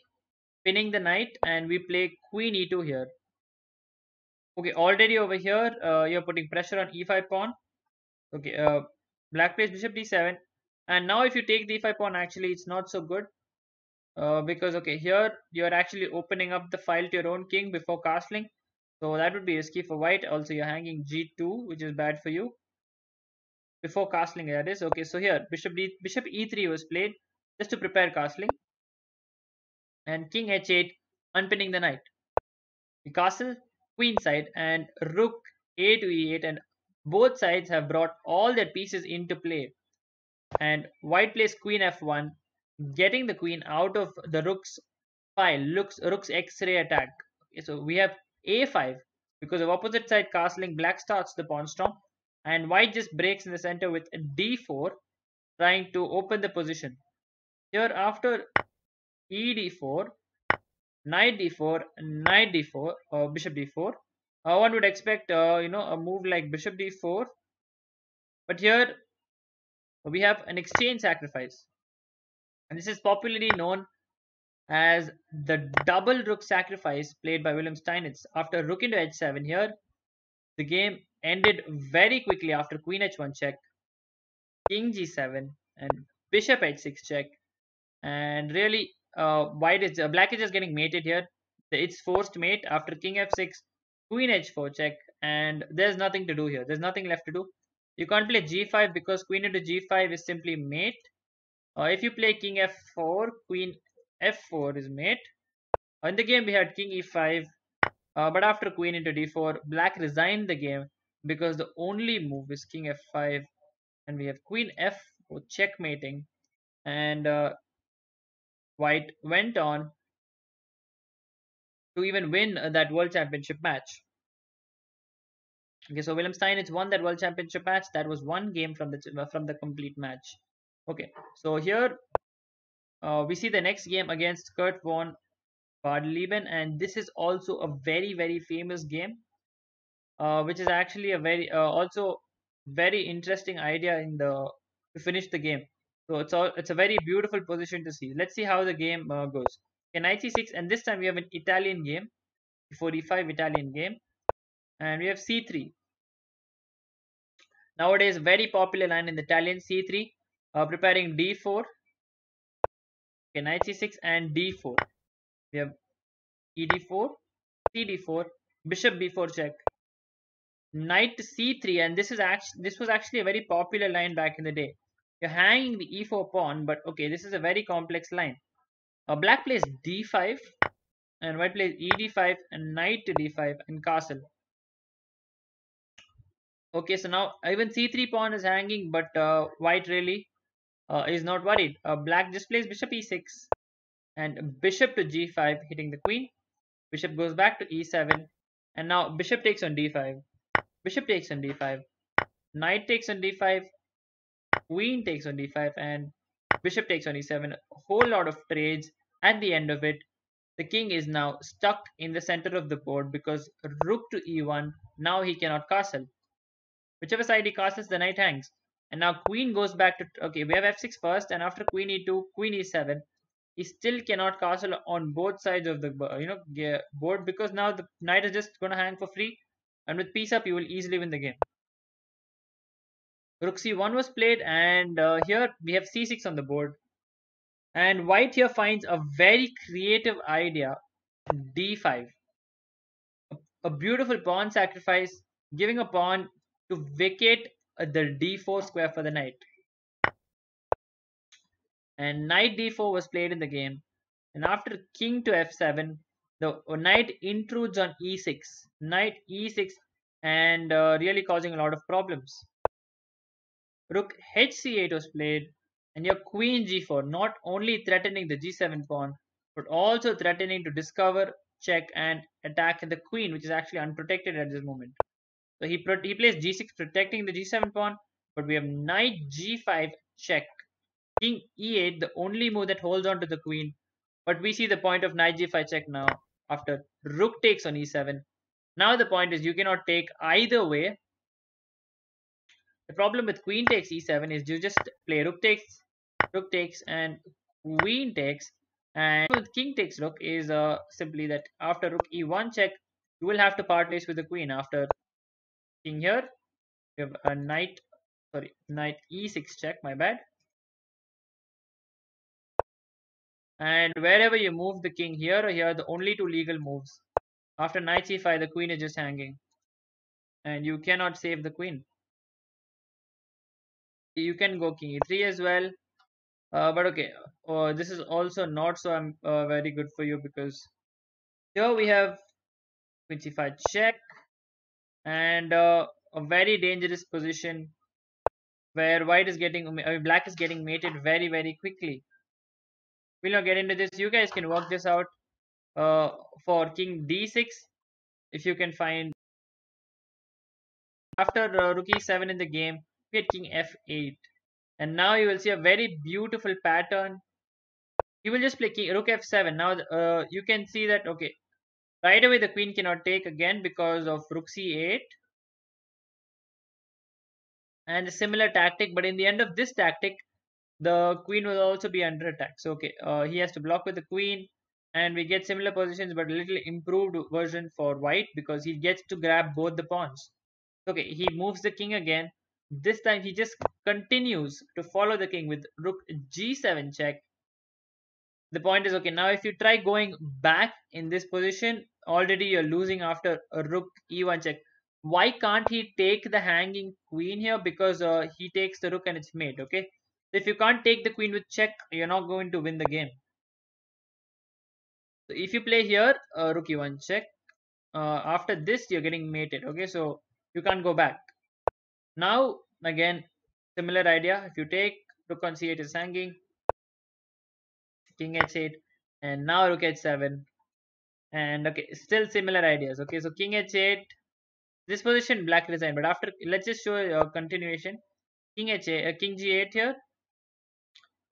pinning the knight and we play queen e2 here okay already over here uh, you're putting pressure on e5 pawn. Okay uh, black plays bishop d7 and now if you take the e5 pawn actually it's not so good uh, because okay here you're actually opening up the file to your own king before castling. So that would be risky for white. Also you're hanging g2 which is bad for you. Before castling that is. Okay so here bishop d bishop e3 was played just to prepare castling. And king h8 unpinning the knight. The castle queen side and rook a to e8 and both sides have brought all their pieces into play. And white plays queen f1 getting the queen out of the rook's file looks rook's x-ray attack. So we have a5 because of opposite side castling black starts the pawn storm and white just breaks in the center with d4 trying to open the position. Here after ed4 knight d4 knight d4 or bishop d4 uh, one would expect uh, you know a move like bishop d4 but here we have an exchange sacrifice and this is popularly known as the double rook sacrifice played by William Steinitz. After rook into h7 here, the game ended very quickly after queen h1 check, king g7 and bishop h6 check. And really, uh, white is uh, black is just getting mated here. It's forced mate after king f6, queen h4 check, and there's nothing to do here. There's nothing left to do. You can't play g5 because queen into g5 is simply mate uh, if you play king f4, queen f4 is mate. Uh, in the game, we had king e5, uh, but after queen into d4, black resigned the game because the only move is king f5, and we have queen f checkmating, and uh, white went on to even win that world championship match. Okay, so William Steinitz won that world championship match. That was one game from the from the complete match. Okay, so here uh, we see the next game against Kurt von Bardeleben, and this is also a very very famous game, uh, which is actually a very uh, also very interesting idea in the to finish the game. So it's all it's a very beautiful position to see. Let's see how the game uh, goes. Okay, knight c6, and this time we have an Italian game, 45 Italian game, and we have c3. Nowadays, very popular line in the Italian c3 uh, preparing d4 okay knight c6 and d4 we have ed4 cd4 bishop b4 check knight c3 and this is actually this was actually a very popular line back in the day you're hanging the e4 pawn but okay this is a very complex line uh, black plays d5 and white plays ed5 and knight to d5 and castle okay so now even c3 pawn is hanging but uh, white really uh, is not worried. Uh, black just plays bishop e6 and bishop to g5 hitting the queen. Bishop goes back to e7 and now bishop takes on d5. Bishop takes on d5. Knight takes on d5. Queen takes on d5 and bishop takes on e7. A whole lot of trades at the end of it. The king is now stuck in the center of the board because rook to e1, now he cannot castle. Whichever side he castles, the knight hangs. And now queen goes back to, okay, we have f6 first, and after queen e2, queen e7, he still cannot castle on both sides of the you know board because now the knight is just going to hang for free and with piece up you will easily win the game rook c1 was played and uh, here we have c6 on the board. And white here finds a very creative idea. D5 a beautiful pawn sacrifice giving a pawn to vacate the d4 square for the knight. And knight d4 was played in the game. And after king to f7 the knight intrudes on e6 knight e6 and uh, really causing a lot of problems rook hc8 was played and your queen g4 not only threatening the g7 pawn but also threatening to discover check and attack the queen which is actually unprotected at this moment so he he plays g6 protecting the g7 pawn but we have knight g5 check king e8, the only move that holds on to the queen. But we see the point of knight g5 check now after rook takes on e7. Now the point is you cannot take either way. The problem with queen takes e7 is you just play rook takes, rook takes and queen takes. And with king takes rook is uh, simply that after rook e1 check, you will have to part ways with the queen. After king here, you have a knight, sorry, knight e6 check, my bad. And wherever you move the king here or here, the only two legal moves. After knight c5, the queen is just hanging. And you cannot save the queen. You can go king e3 as well. Uh, but okay, uh, this is also not so um, uh, very good for you because here we have queen c5 check and uh, a very dangerous position where white is getting, I mean, black is getting mated very, very quickly. We'll not get into this. You guys can work this out uh, for king d6 if you can find. After uh, rook e7 in the game we had king f8 and now you will see a very beautiful pattern you will just play king rook f7 now uh, you can see that okay right away the queen cannot take again because of rook c8 and a similar tactic but in the end of this tactic the queen will also be under attack. So okay, uh, he has to block with the queen and we get similar positions but a little improved version for white because he gets to grab both the pawns. Okay, he moves the king again. This time he just continues to follow the king with rook g7 check. The point is okay, now if you try going back in this position, already you're losing after a rook e1 check. Why can't he take the hanging queen here? Because uh, he takes the rook and it's mate, okay? if you can't take the queen with check, you're not going to win the game. So if you play here, uh, rook e1 check. Uh, after this, you're getting mated. Okay, so you can't go back. Now, again, similar idea. If you take rook on c8 is hanging, king h8, and now rook h7. And okay, still similar ideas. Okay, so king h8, this position black resigned, but after let's just show a continuation. King h8, uh, king g8 here,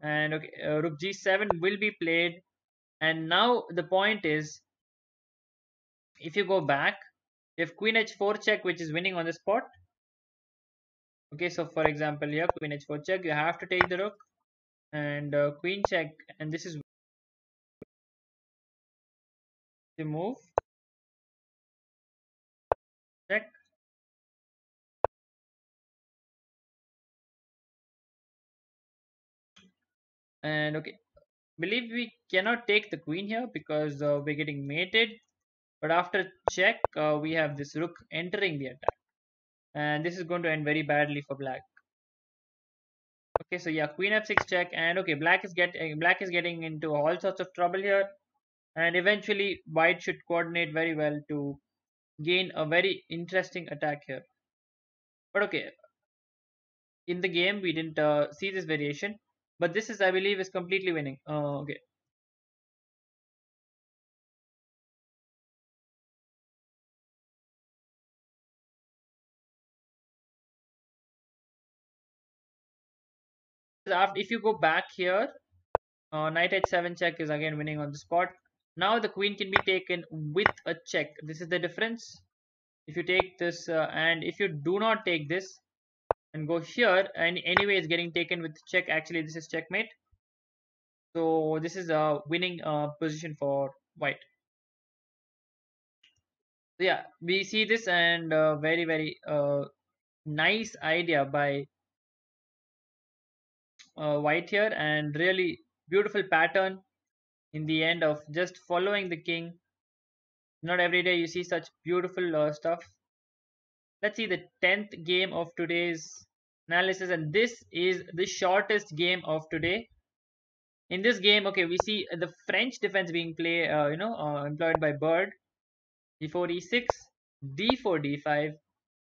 and okay, uh, rook g7 will be played and now the point is if you go back if queen h4 check which is winning on the spot okay so for example here queen h4 check you have to take the rook and uh, queen check and this is the move. Check. And okay believe we cannot take the queen here because uh, we're getting mated. But after check uh, we have this rook entering the attack and this is going to end very badly for black. Okay so yeah queen f6 check. And okay black is getting black is getting into all sorts of trouble here. And eventually white should coordinate very well to gain a very interesting attack here. But okay in the game we didn't uh, see this variation. But this is, I believe, is completely winning. Uh, okay. If you go back here, uh, knight h7 check is again winning on the spot. now the queen can be taken with a check. This is the difference. If you take this uh, and if you do not take this and go here and anyway it's getting taken with check. Actually this is checkmate. So this is a winning uh, position for white. So yeah we see this and uh, very very uh, nice idea by uh, white here and really beautiful pattern in the end of just following the king. Not every day you see such beautiful uh, stuff. Let's see the 10th game of today's analysis and this is the shortest game of today. In this game okay we see the french defense being play uh, you know uh, employed by bird d4 e6 d4 d5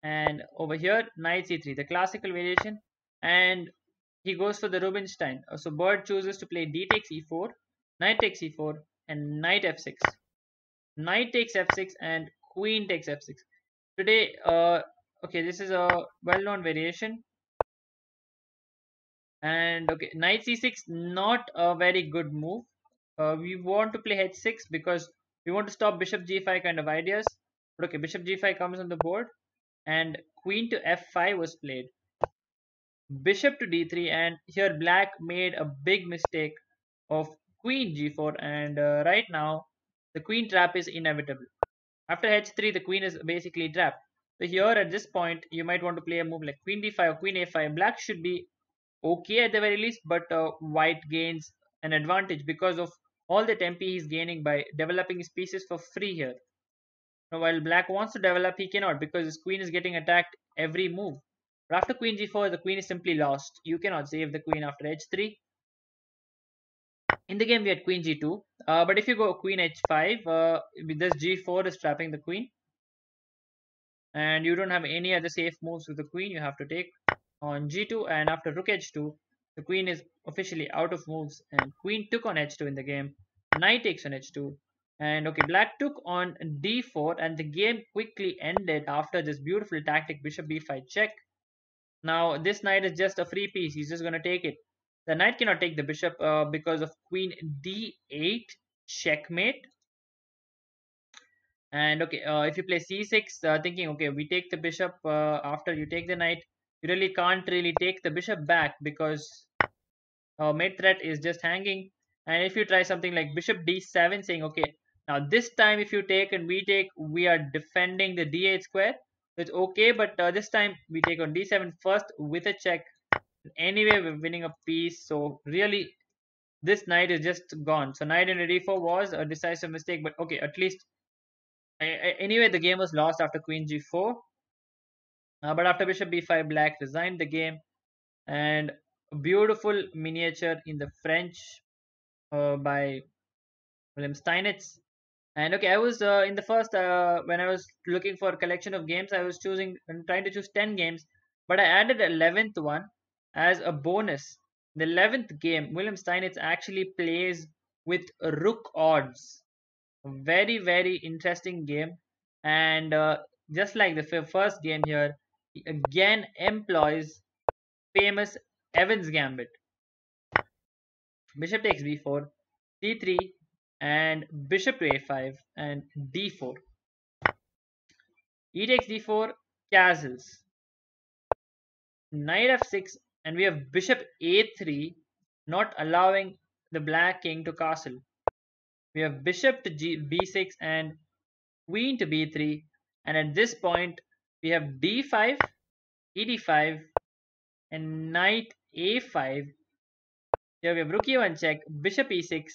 and over here knight c3 the classical variation and he goes for the rubinstein. Uh, so bird chooses to play d takes e4 knight takes e4 and knight f6 knight takes f6 and queen takes f6 today uh okay this is a well-known variation. And okay knight c6 not a very good move. Uh, we want to play h6 because we want to stop bishop g5 kind of ideas. But okay bishop g5 comes on the board and queen to f5 was played bishop to d3 and here black made a big mistake of queen g4 and uh, right now the queen trap is inevitable. After h3 the queen is basically trapped. So here at this point you might want to play a move like queen d5 or queen a5 black should be okay at the very least but uh, white gains an advantage because of all the tempo he's gaining by developing his pieces for free here. Now while black wants to develop he cannot because his queen is getting attacked every move but after queen g4 the queen is simply lost. You cannot save the queen after h3 in the game we had queen g2 uh, but if you go queen h5 uh, this g4 is trapping the queen. And you don't have any other safe moves with the queen. You have to take on g2 and after rook h2 the queen is officially out of moves. And queen took on h2 in the game. Knight takes on h2 and okay black took on d4 and the game quickly ended after this beautiful tactic bishop b5 check now this knight is just a free piece. He's just going to take it. The knight cannot take the bishop uh, because of queen d8 checkmate. And okay uh, if you play c6 uh, thinking okay we take the bishop uh, after you take the knight you really can't really take the bishop back because uh, mate threat is just hanging. And if you try something like bishop d7 saying okay now this time if you take and we take we are defending the d8 square it's okay but uh, this time we take on d7 first with a check. Anyway we're winning a piece so really this knight is just gone. So knight into d4 was a decisive mistake but okay at least anyway the game was lost after queen g4 uh, but after bishop b5 black resigned the game. And a beautiful miniature in the french uh, by william steinitz and okay i was uh, in the first uh, when i was looking for a collection of games i was choosing and trying to choose 10 games but i added 11th one as a bonus. The 11th game william steinitz actually plays with rook odds. Very very interesting game. And uh, just like the first game here he again employs famous evans gambit. Bishop takes b4 c3 and bishop to a5 and d4 e takes d4 castles. Knight f6 and we have bishop a3 not allowing the black king to castle. We have bishop to G, b6 and queen to b3 and at this point we have d5 ed5 and knight a5 here we have rook e1 check bishop e6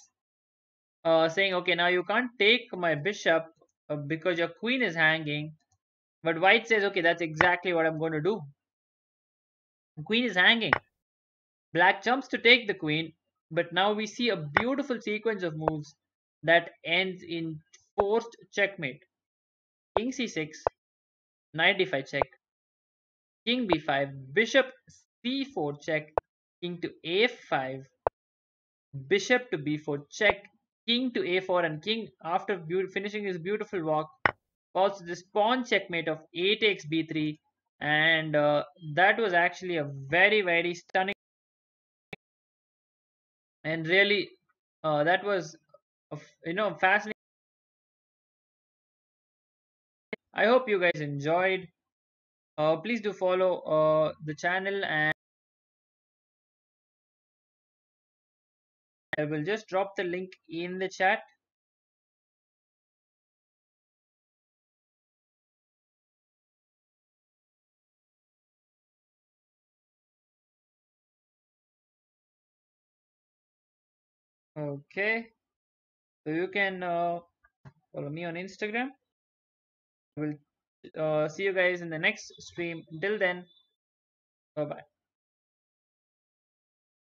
uh, saying okay now you can't take my bishop uh, because your queen is hanging. But white says okay that's exactly what i'm going to do. The queen is hanging. Black jumps to take the queen but now we see a beautiful sequence of moves that ends in forced checkmate. King c6, knight d5 check, king b5, bishop c4 check, king to a5, bishop to b4 check, king to a4 and king after finishing his beautiful walk falls to this pawn checkmate of a takes b3 and uh, that was actually a very very stunning and really uh, that was you know fascinating. I hope you guys enjoyed. Uh, please do follow uh, the channel and I will just drop the link in the chat. Okay, so you can uh, follow me on Instagram. I will uh, see you guys in the next stream. Until then, bye bye.